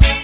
Bye.